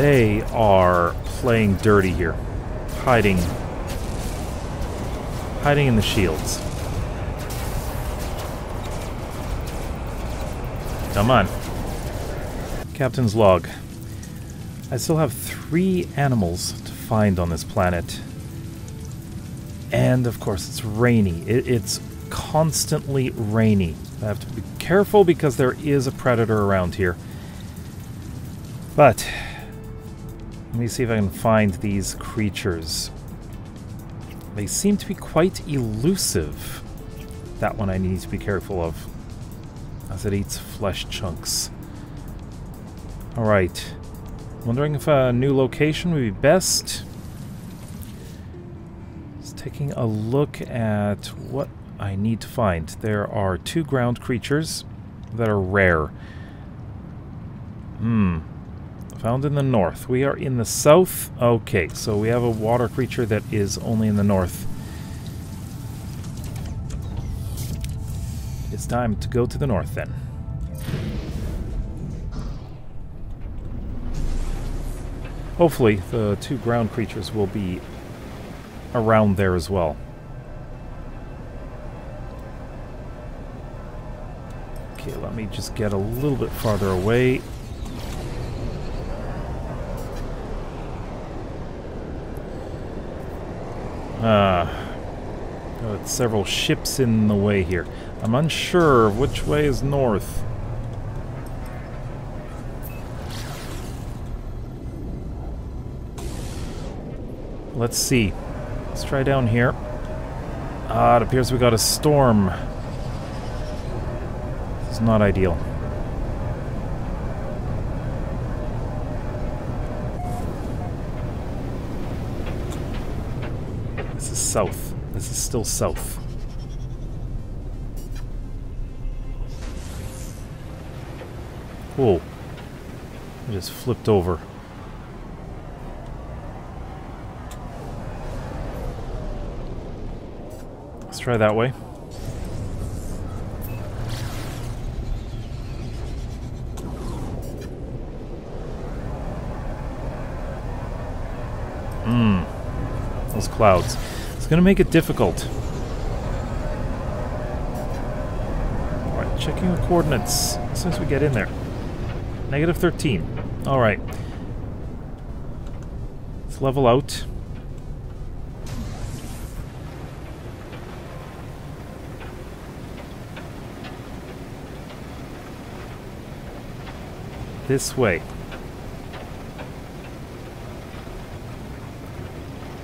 They are playing dirty here. Hiding. Hiding in the shields. Come on. Captain's log. I still have three animals to find on this planet. And of course, it's rainy. It, it's constantly rainy. I have to be careful because there is a predator around here. But let me see if I can find these creatures. They seem to be quite elusive. That one I need to be careful of, as it eats flesh chunks. Alright. Wondering if a new location would be best. Just taking a look at what I need to find. There are two ground creatures that are rare. Hmm. Found in the north. We are in the south. Okay, so we have a water creature that is only in the north. It's time to go to the north then. Hopefully the two ground creatures will be around there as well. Okay, let me just get a little bit farther away. Ah. Got several ships in the way here. I'm unsure which way is north. Let's see. Let's try down here. Ah, it appears we got a storm. It's not ideal. South. This is still south. Whoa. I just flipped over. Let's try that way. Hmm. Those clouds. Going to make it difficult. Alright, checking the coordinates as soon as we get in there. Negative 13. Alright. Let's level out. This way.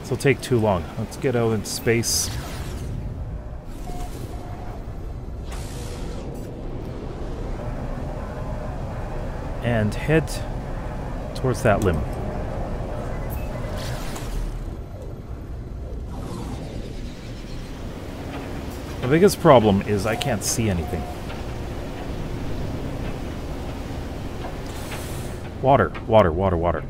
This will take too long. Let's get out in space. And head towards that limb. The biggest problem is I can't see anything. Water, water, water, water.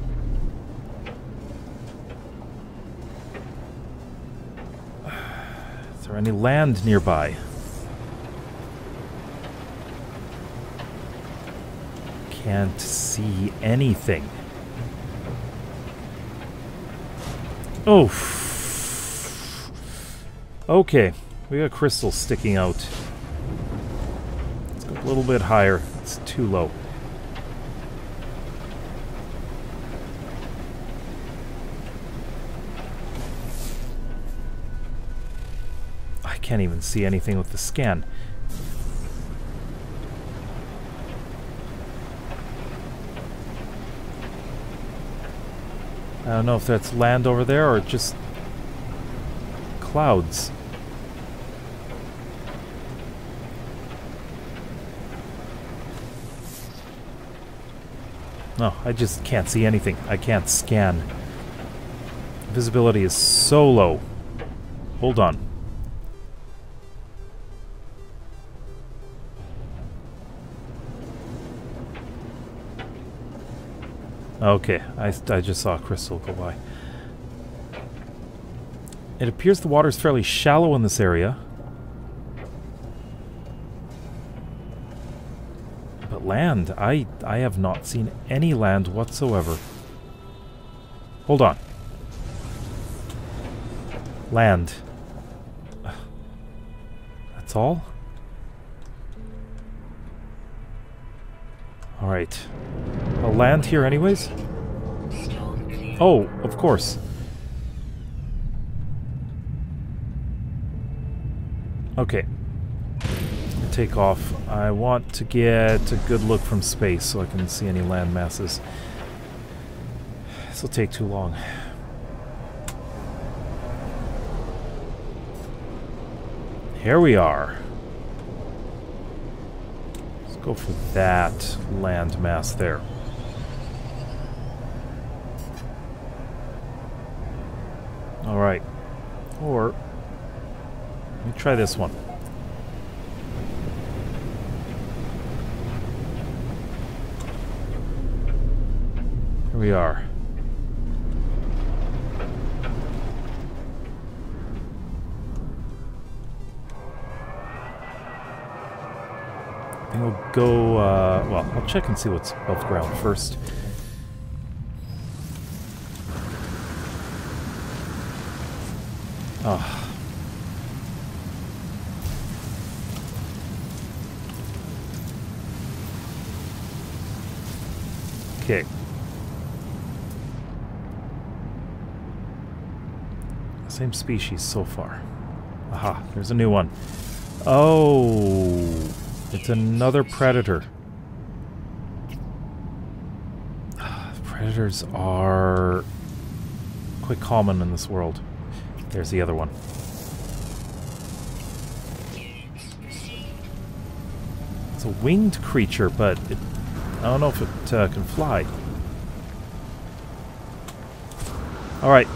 There any land nearby? Can't see anything. Oh. Okay, we got crystals sticking out. Let's go a little bit higher. It's too low. I can't even see anything with the scan. I don't know if that's land over there or just clouds. No, I just can't see anything. I can't scan. Visibility is so low. Hold on. Okay, I, I just saw a crystal go by. It appears the water is fairly shallow in this area. But land, I, I have not seen any land whatsoever. Hold on. Land. That's all? Alright. Land here anyways? Oh, of course. Okay. Take off. I want to get a good look from space so I can see any land masses. This will take too long. Here we are. Let's go for that land mass there. Alright. Or, let me try this one. Here we are. I think we'll go, uh, well, I'll check and see what's above ground first. Oh. Okay. Same species so far. Aha, there's a new one. Oh, it's another predator. Predators are quite common in this world. There's the other one. It's a winged creature, but it, I don't know if it uh, can fly. Alright.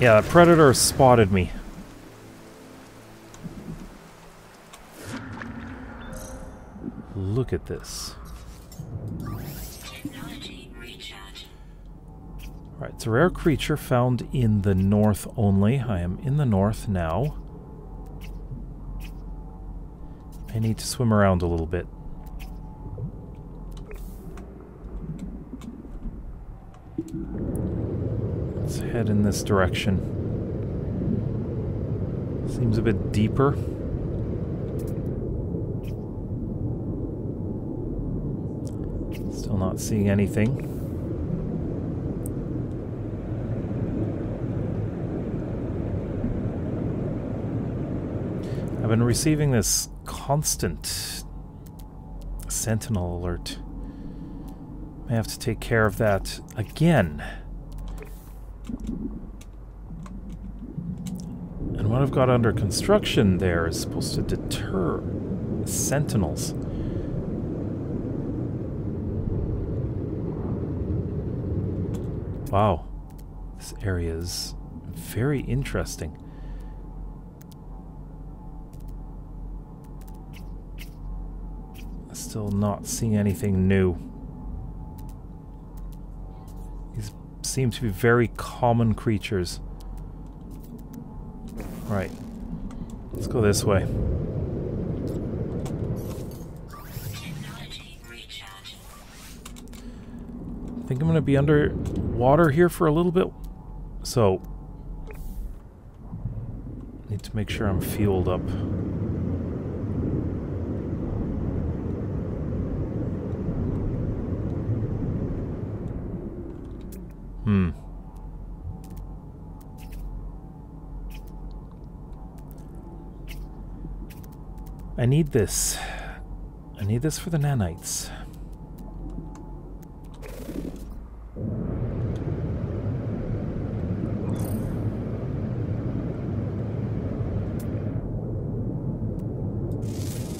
Yeah, that predator spotted me. Look at this. It's a rare creature found in the north only. I am in the north now. I need to swim around a little bit. Let's head in this direction. Seems a bit deeper. Still not seeing anything. I've been receiving this constant sentinel alert. I have to take care of that again. And what I've got under construction there is supposed to deter sentinels. Wow. This area is very interesting. Still not seeing anything new. These seem to be very common creatures. Right. Let's go this way. I think I'm going to be under water here for a little bit. So, need to make sure I'm fueled up. Hmm. I need this. I need this for the nanites.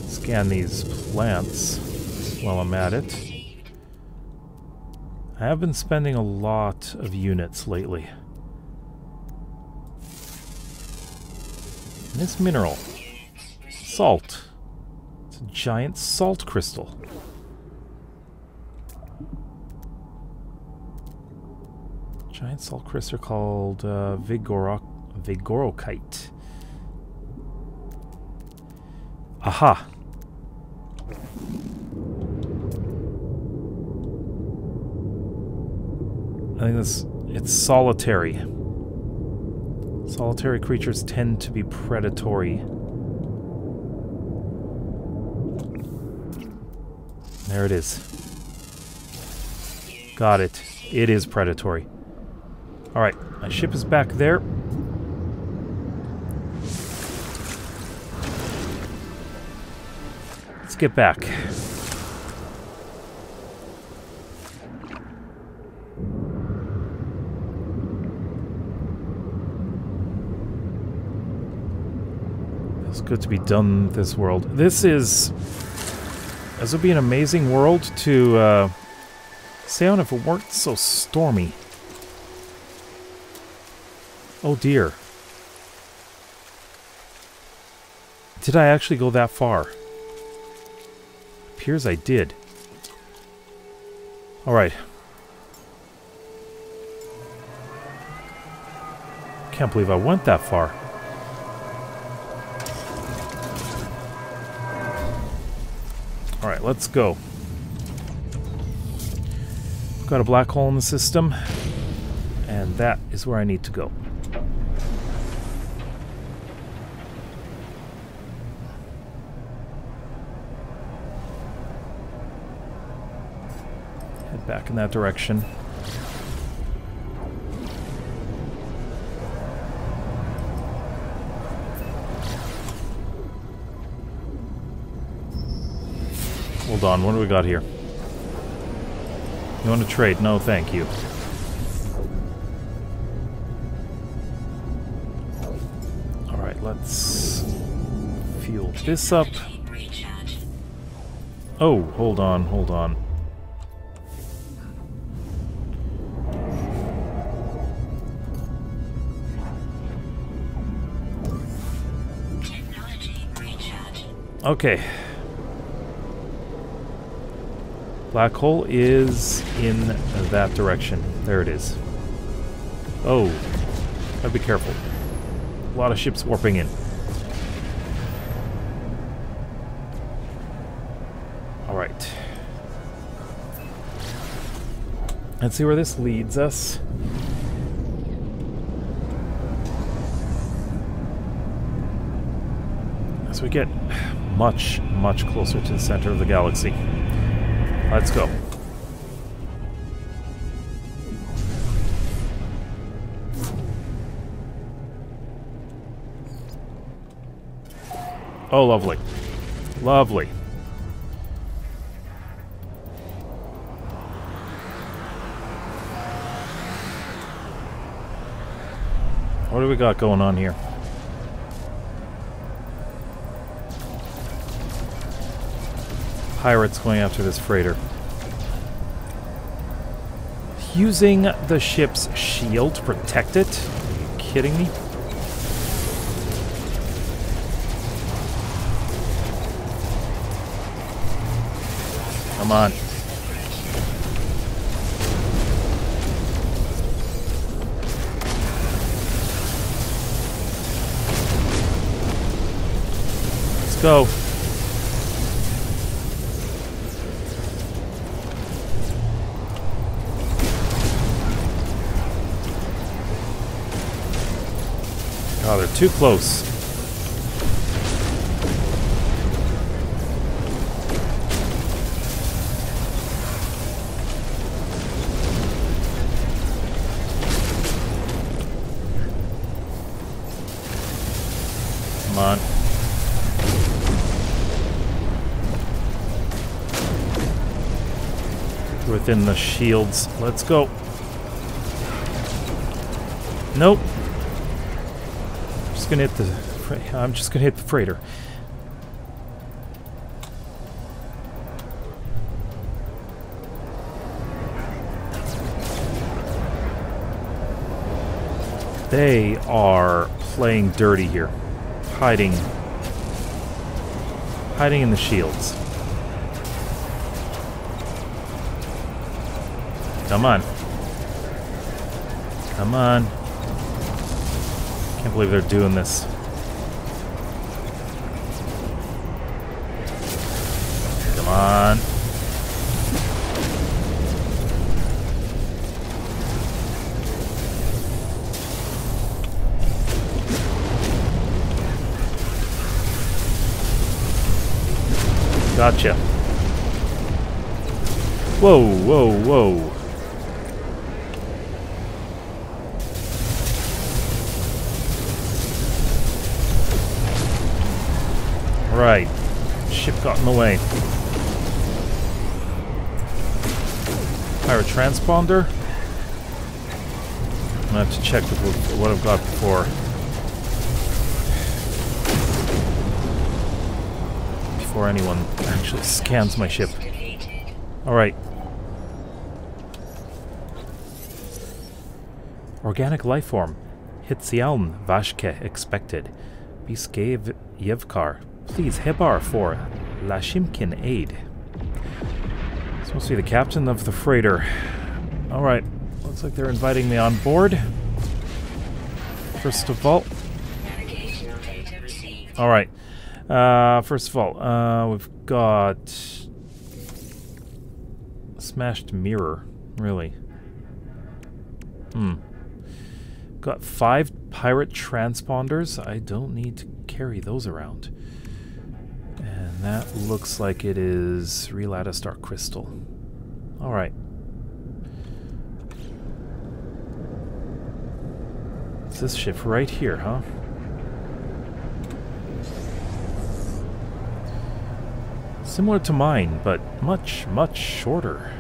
Scan these plants while I'm at it. I have been spending a lot of units lately. this mineral. Salt. It's a giant salt crystal. Giant salt crystal called uh, Vigoro Vigorokite. Aha! I think this it's solitary. Solitary creatures tend to be predatory. There it is. Got it. It is predatory. Alright, my ship is back there. Let's get back. Feels good to be done this world. This is... This would be an amazing world to uh, stay on if it weren't so stormy. Oh dear. Did I actually go that far? Appears I did. Alright. Can't believe I went that far. Let's go. Got a black hole in the system, and that is where I need to go. Head back in that direction. On, what do we got here? You want to trade? No, thank you. Alright, let's fuel this up. Oh, hold on, hold on. Okay. Black hole is in that direction. There it is. Oh. Gotta be careful. A lot of ships warping in. Alright. Let's see where this leads us. As we get much, much closer to the center of the galaxy. Let's go. Oh, lovely. Lovely. What do we got going on here? Pirates going after this freighter. Using the ship's shield to protect it? Are you kidding me? Come on. Let's go. Too close. Come on. Within the shields. Let's go. Nope. Gonna hit the. I'm just gonna hit the freighter. They are playing dirty here. Hiding. Hiding in the shields. Come on. Come on can't believe they're doing this. Come on. Gotcha. Whoa, whoa, whoa. Right. Ship got in the way. Pirate transponder. I'm gonna have to check what I've got before. Before anyone actually scans my ship. Alright. Organic life form. Hitzialn Vashke expected. Biskev Yevkar. Please, Hebar for Lashimkin aid. Supposed to be the captain of the freighter. Alright, looks like they're inviting me on board. First of all... Alright, uh, first of all, uh, we've got... Smashed mirror, really. Hmm. Got five pirate transponders. I don't need to carry those around. And that looks like it is Relattice Dark Crystal. Alright. It's this ship right here, huh? Similar to mine, but much, much shorter.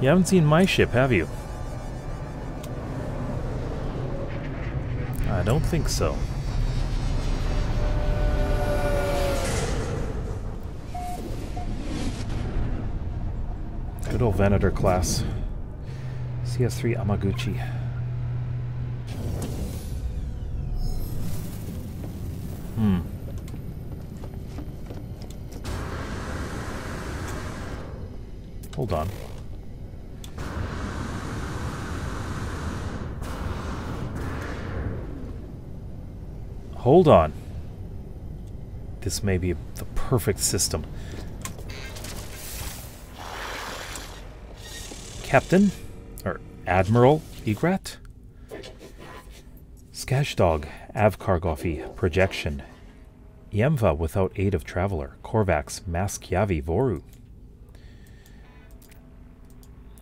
You haven't seen my ship, have you? I don't think so. Good old Venator class. CS3 Amaguchi. Hmm. Hold on. Hold on. This may be the perfect system. Captain? Or Admiral Egrat? Skashdog, Avkargofi, Projection. Yemva without aid of traveler. Korvax, Maskyavi, Voru.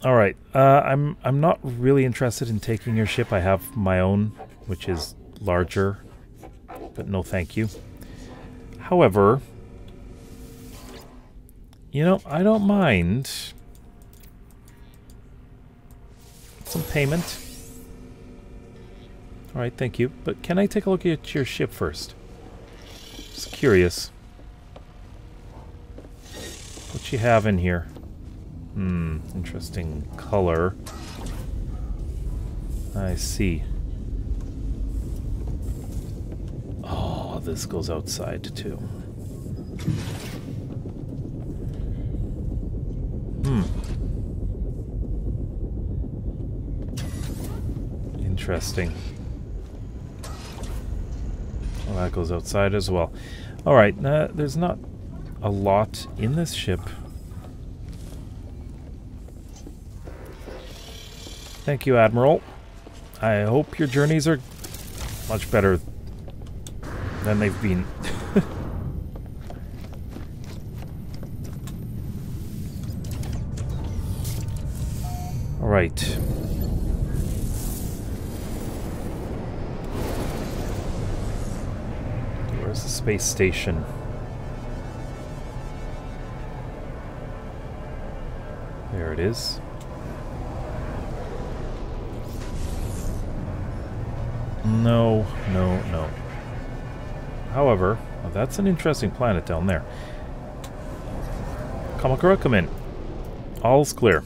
Alright, uh, I'm I'm not really interested in taking your ship. I have my own, which is larger but no thank you. However, you know, I don't mind some payment. Alright, thank you. But can I take a look at your ship first? Just curious. What you have in here? Hmm, interesting color. I see. This goes outside too. Hmm. Interesting. Well, that goes outside as well. Alright, uh, there's not a lot in this ship. Thank you, Admiral. I hope your journeys are much better than they've been. All right. Where's the space station? There it is. No, no, no. However, well, that's an interesting planet down there. Kamakura, come in. All's clear.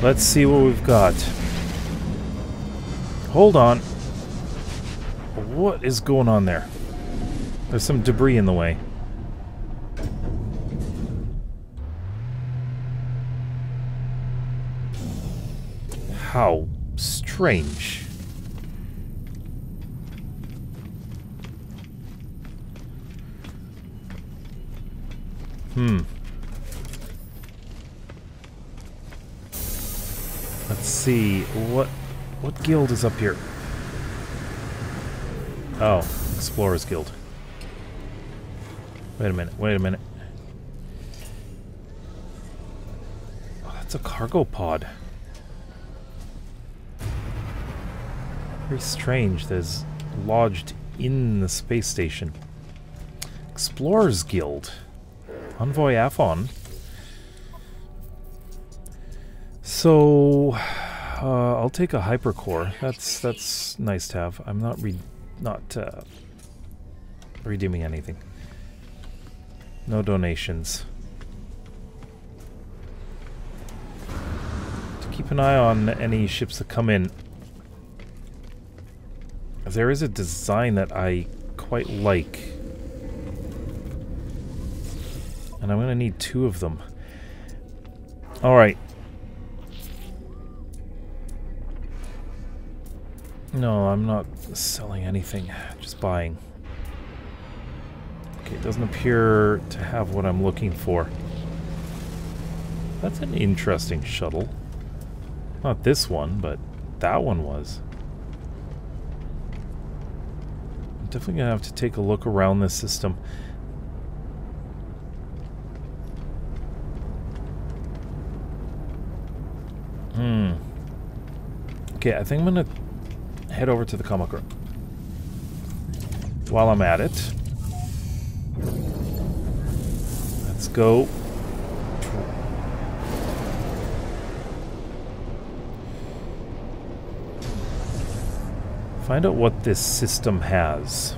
Let's see what we've got. Hold on. What is going on there? There's some debris in the way. strange. Hmm. Let's see, what what guild is up here? Oh, Explorers Guild. Wait a minute, wait a minute. Oh, that's a cargo pod. Very strange. There's lodged in the space station. Explorers Guild. Envoy Afon. So, uh, I'll take a hypercore. That's that's nice to have. I'm not re not uh, redeeming anything. No donations. To keep an eye on any ships that come in. There is a design that I quite like. And I'm going to need two of them. Alright. No, I'm not selling anything. Just buying. Okay, it doesn't appear to have what I'm looking for. That's an interesting shuttle. Not this one, but that one was. I'm definitely going to have to take a look around this system. Hmm. Okay, I think I'm going to head over to the comic room. While I'm at it, let's go. Find out what this system has.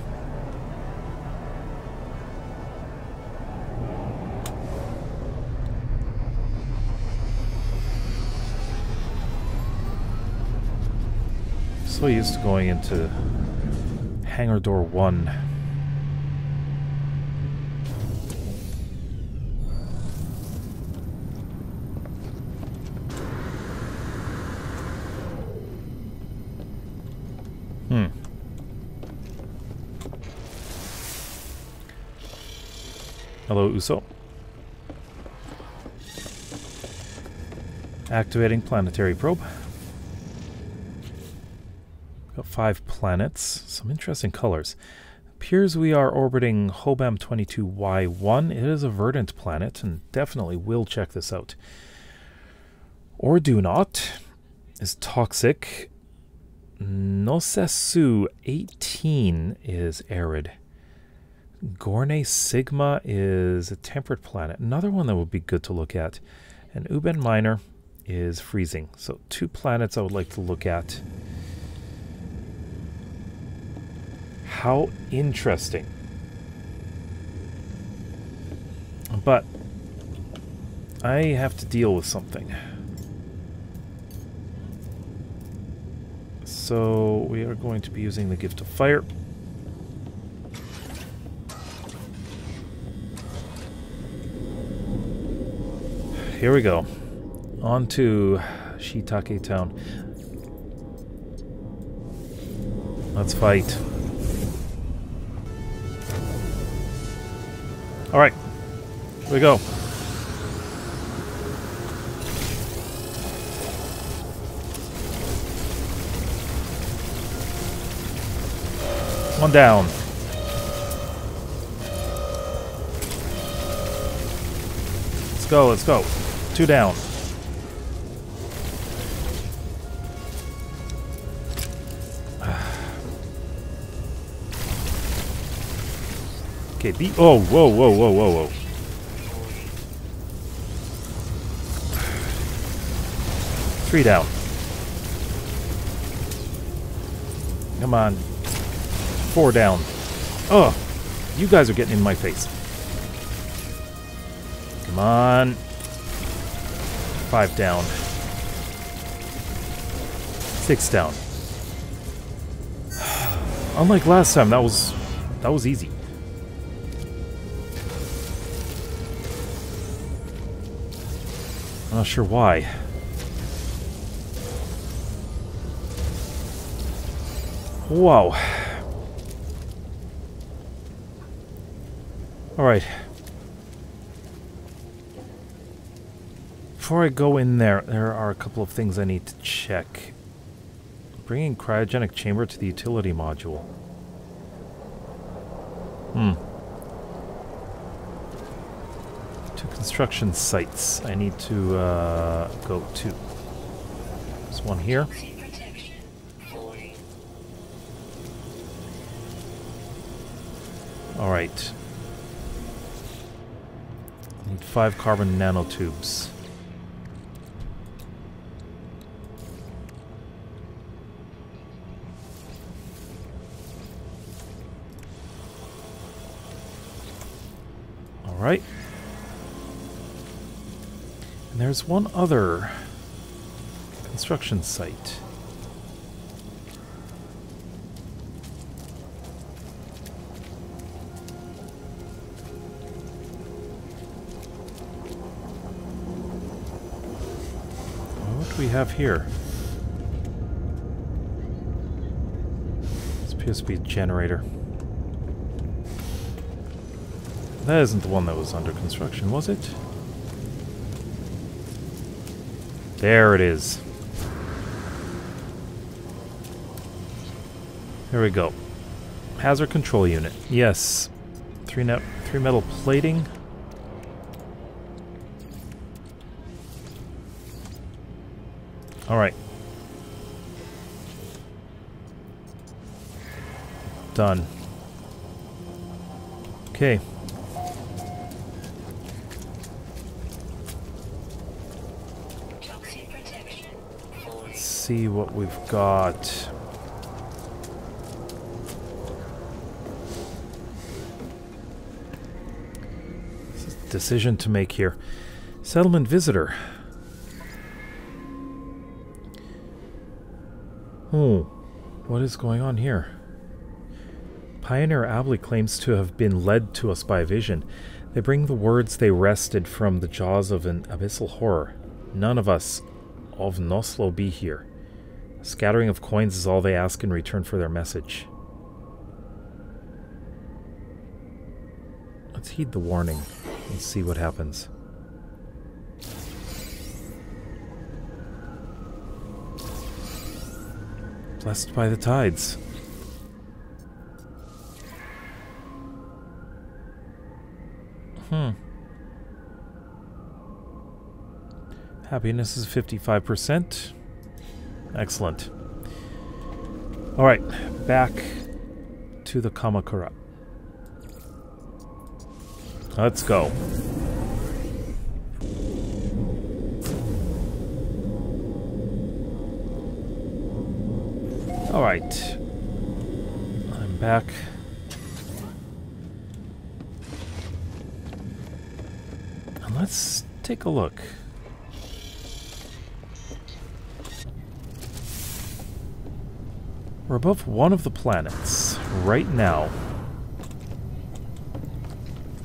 so used to going into hangar door one. Hmm. Hello, Uso. Activating planetary probe. Got five planets. Some interesting colors. Appears we are orbiting Hobam 22Y1. It is a verdant planet, and definitely will check this out. Or do not. Is toxic. Nosesu 18 is arid. Gorne Sigma is a temperate planet. Another one that would be good to look at. And Uben Minor is freezing. So two planets I would like to look at. How interesting. But I have to deal with something. So we are going to be using the Gift of Fire. Here we go. On to Shiitake Town. Let's fight. Alright. Here we go. One down. Let's go, let's go. Two down. Okay, be- Oh, whoa, whoa, whoa, whoa, whoa. Three down. Come on. Four down. Oh, you guys are getting in my face. Come on. Five down. Six down. Unlike last time, that was that was easy. I'm not sure why. Wow. Alright. Before I go in there, there are a couple of things I need to check. Bringing cryogenic chamber to the utility module. Hmm. To construction sites I need to uh, go to. There's one here. Alright. Need five carbon nanotubes. Alright. And there's one other construction site. What do we have here? Be a generator. That isn't the one that was under construction, was it? There it is. There we go. Hazard control unit. Yes. Three net three metal plating. Alright. Done. Okay. Let's see what we've got. decision to make here. Settlement visitor. Oh, what is going on here? Pioneer Abley claims to have been led to us by a vision. They bring the words they wrested from the jaws of an abyssal horror. None of us of Noslo be here. Scattering of coins is all they ask in return for their message. Let's heed the warning and see what happens. Blessed by the tides. Hmm. Happiness is 55%. Excellent. Alright, back to the Kamakura. Let's go. Alright. I'm back. And let's take a look. We're above one of the planets right now.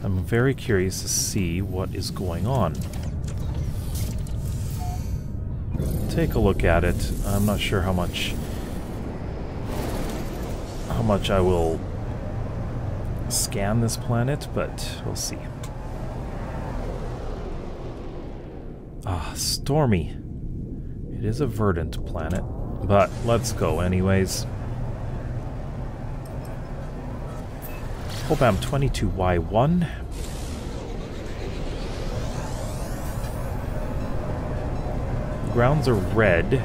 I'm very curious to see what is going on. Take a look at it. I'm not sure how much how much I will scan this planet, but we'll see. Ah, stormy. It is a verdant planet, but let's go anyways. Hobam 22Y1. Grounds are red.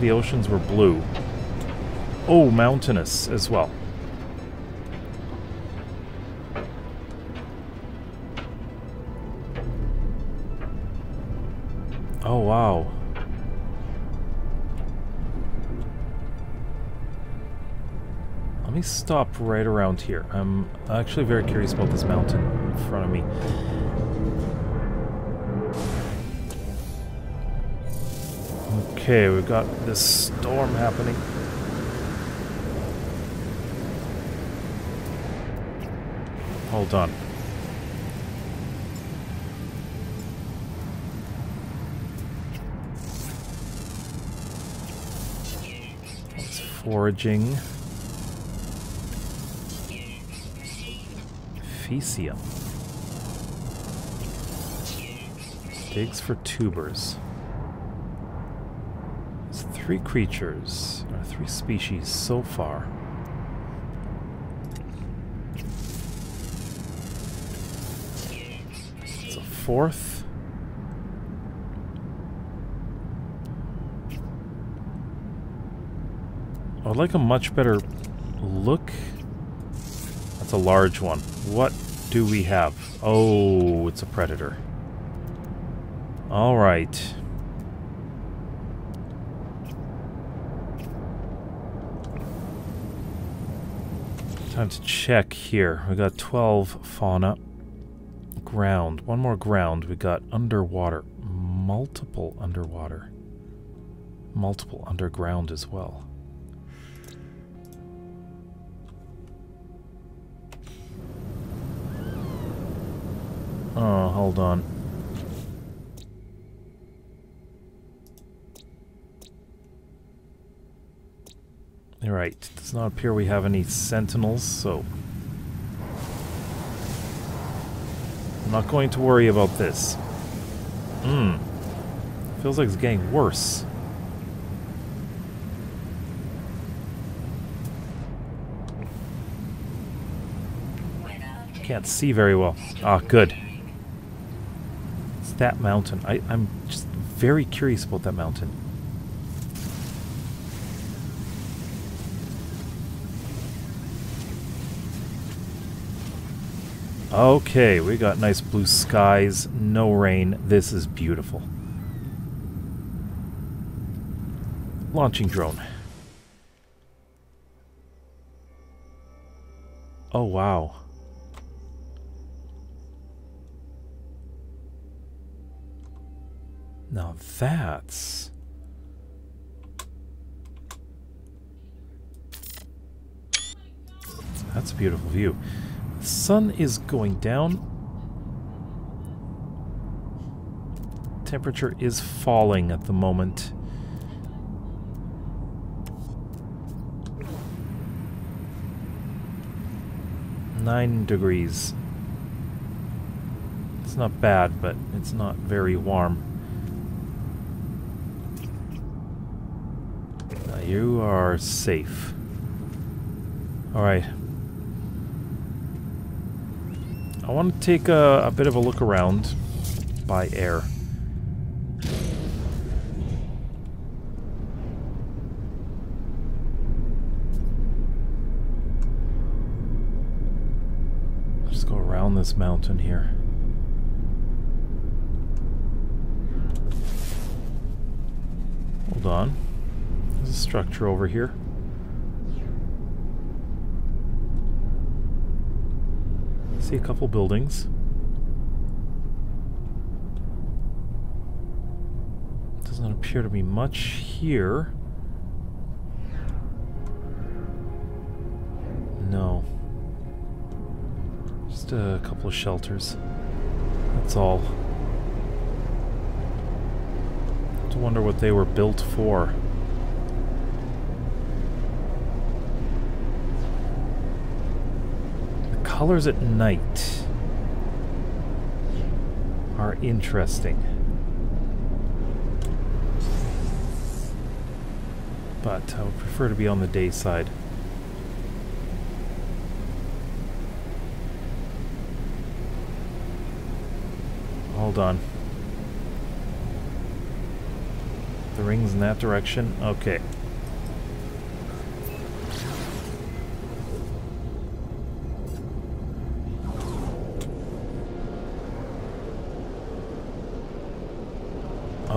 The oceans were blue. Oh, mountainous as well. Stop right around here. I'm actually very curious about this mountain in front of me. Okay, we've got this storm happening. Hold on. It's foraging. Faecium. Digs for tubers. It's three creatures, or three species so far. It's a fourth. I'd like a much better. That's a large one. What do we have? Oh, it's a predator. All right. Time to check here. We got 12 fauna. Ground. One more ground. We got underwater. Multiple underwater. Multiple underground as well. Hold on. Alright, does not appear we have any sentinels, so... I'm not going to worry about this. Hmm. Feels like it's getting worse. Can't see very well. Ah, good that mountain? I, I'm just very curious about that mountain. Okay, we got nice blue skies, no rain. This is beautiful. Launching drone. Oh, wow. Now that's... That's a beautiful view. The sun is going down. Temperature is falling at the moment. Nine degrees. It's not bad, but it's not very warm. You are safe. Alright. I want to take a, a bit of a look around by air. Just go around this mountain here. Hold on structure over here. See a couple buildings. Doesn't appear to be much here. No. Just a couple of shelters. That's all. I wonder what they were built for. Colors at night are interesting. But I would prefer to be on the day side. Hold on. The ring's in that direction? Okay.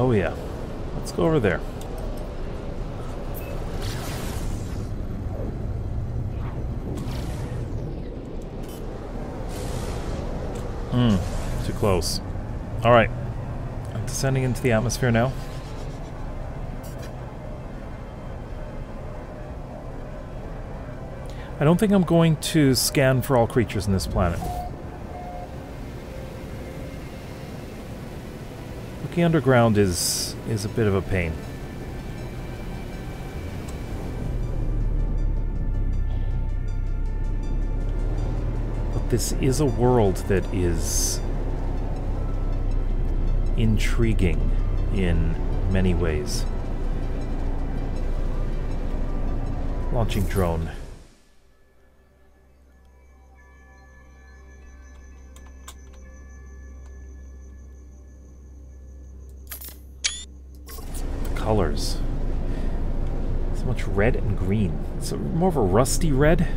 Oh yeah. Let's go over there. Hmm. Too close. Alright. I'm descending into the atmosphere now. I don't think I'm going to scan for all creatures in this planet. Looking underground is is a bit of a pain. But this is a world that is intriguing in many ways. Launching drone. Red and green. It's more of a rusty red.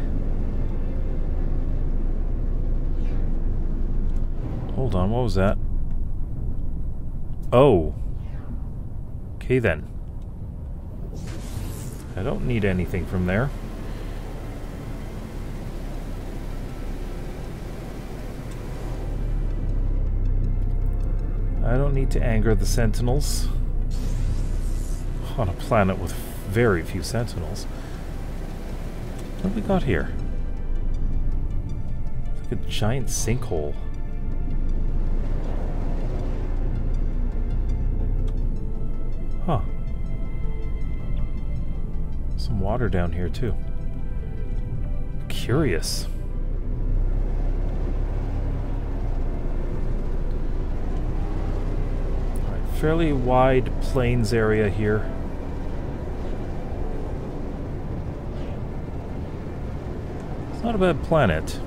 Hold on, what was that? Oh. Okay then. I don't need anything from there. I don't need to anger the sentinels. On a planet with very few sentinels. What have we got here? It's like a giant sinkhole. Huh. Some water down here, too. Curious. Fairly wide plains area here. Not a bad planet.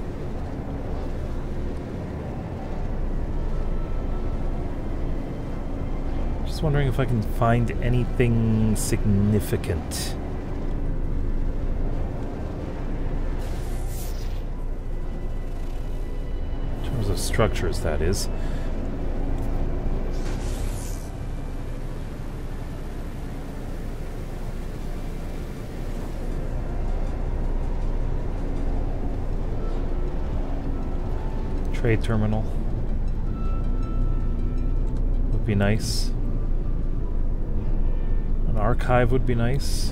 Just wondering if I can find anything significant. In terms of structures, that is. Trade terminal. Would be nice. An archive would be nice.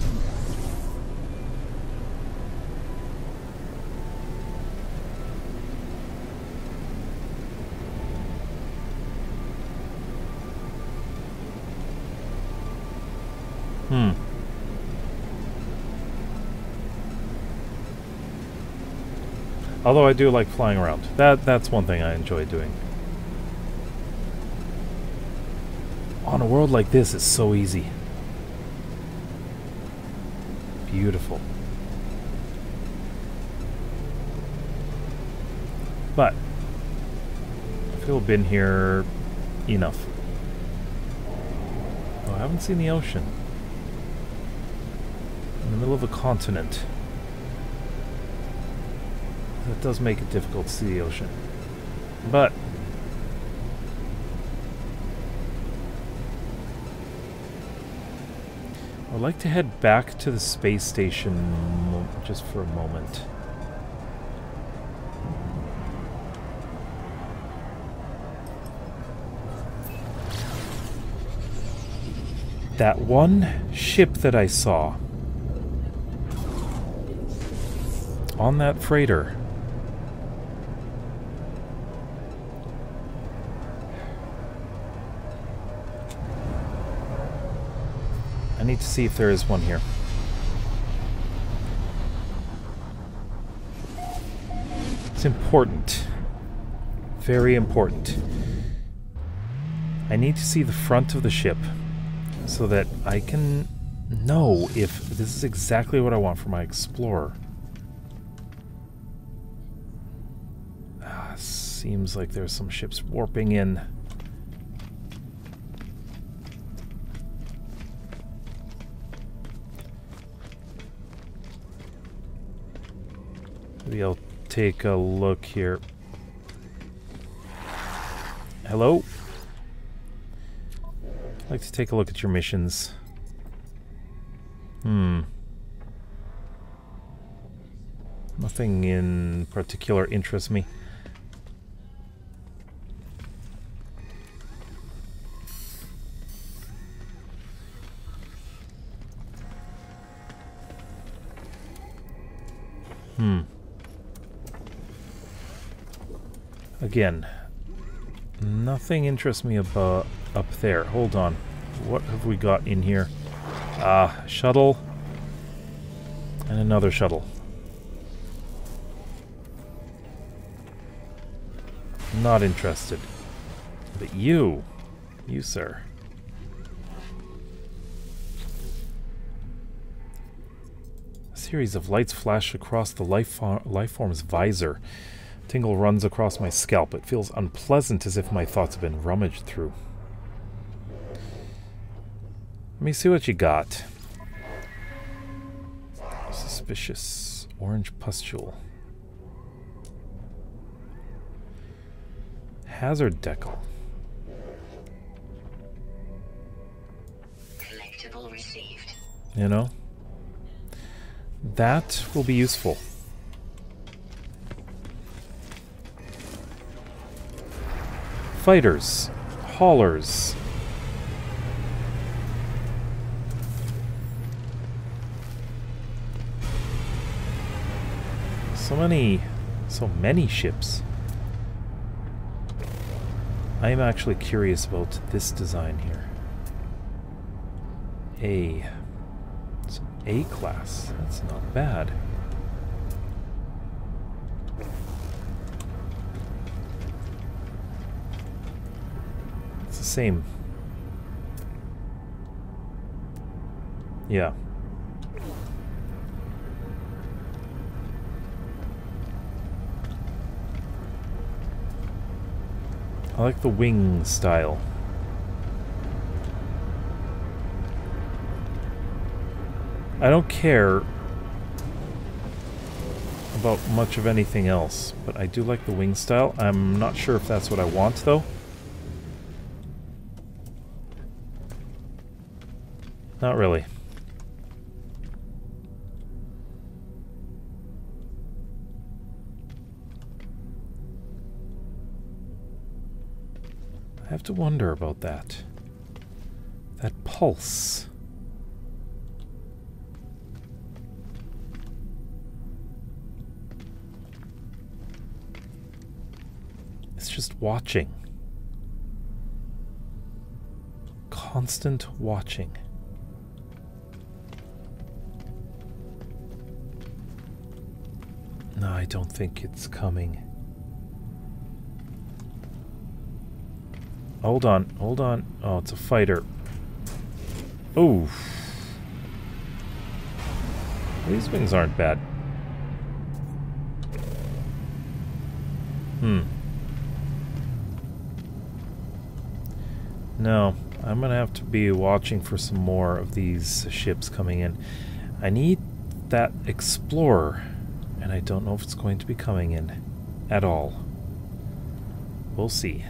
Although I do like flying around. That that's one thing I enjoy doing. On a world like this, it's so easy. Beautiful. But I feel I've been here enough. Oh, I haven't seen the ocean. In the middle of a continent. That does make it difficult to see the ocean. But I'd like to head back to the space station just for a moment. That one ship that I saw on that freighter I need to see if there is one here. It's important. Very important. I need to see the front of the ship so that I can know if this is exactly what I want for my explorer. Ah, seems like there's some ships warping in. Maybe I'll take a look here. Hello? I'd like to take a look at your missions. Hmm. Nothing in particular interests me. Again, nothing interests me about up there. Hold on. What have we got in here? Ah, shuttle. And another shuttle. Not interested. But you... You, sir. A series of lights flash across the life, life form's visor. Tingle runs across my scalp. It feels unpleasant as if my thoughts have been rummaged through. Let me see what you got. Suspicious orange pustule. Hazard decal. Collectible received. You know? That will be useful. Fighters. Haulers. So many, so many ships. I am actually curious about this design here. A. It's A class. That's not bad. Same. Yeah. I like the wing style. I don't care about much of anything else, but I do like the wing style. I'm not sure if that's what I want, though. Not really. I have to wonder about that. That pulse. It's just watching. Constant watching. I don't think it's coming. Hold on, hold on. Oh, it's a fighter. Oh. These wings aren't bad. Hmm. No, I'm gonna have to be watching for some more of these ships coming in. I need that explorer, I don't know if it's going to be coming in at all. We'll see.